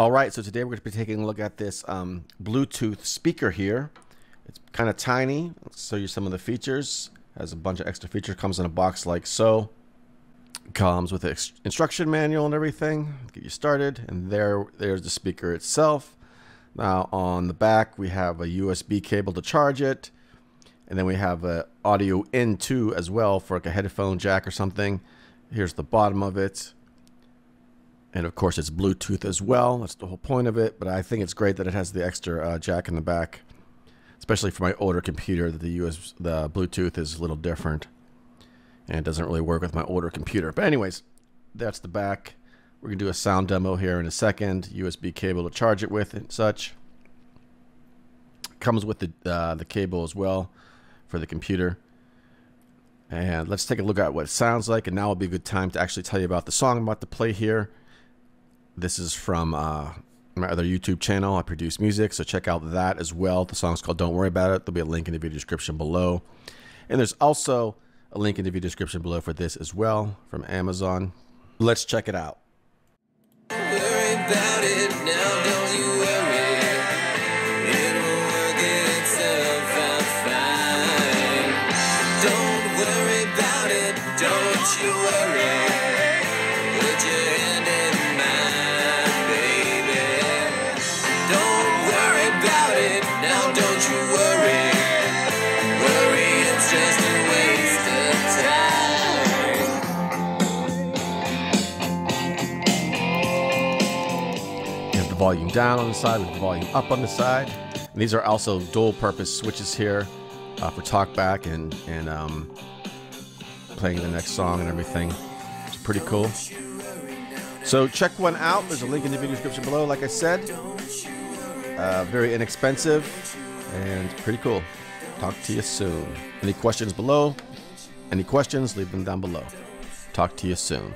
All right, so today we're going to be taking a look at this um, Bluetooth speaker here. It's kind of tiny. Let's show you some of the features. Has a bunch of extra features. Comes in a box like so. Comes with an instruction manual and everything. Get you started. And there, there's the speaker itself. Now on the back we have a USB cable to charge it. And then we have a audio in too as well for like a headphone jack or something. Here's the bottom of it. And of course it's Bluetooth as well. That's the whole point of it. But I think it's great that it has the extra uh, jack in the back. Especially for my older computer that the US the Bluetooth is a little different. And it doesn't really work with my older computer. But anyways, that's the back. We're going to do a sound demo here in a second. USB cable to charge it with and such. Comes with the, uh, the cable as well for the computer. And let's take a look at what it sounds like. And now will be a good time to actually tell you about the song I'm about to play here. This is from uh, my other YouTube channel. I produce music, so check out that as well. The song's called Don't Worry About It. There'll be a link in the video description below. And there's also a link in the video description below for this as well from Amazon. Let's check it out. Volume down on the side with the volume up on the side. And these are also dual purpose switches here uh, for talkback and, and um, playing the next song and everything. It's pretty cool. So check one out. There's a link in the video description below, like I said. Uh, very inexpensive and pretty cool. Talk to you soon. Any questions below? Any questions? Leave them down below. Talk to you soon.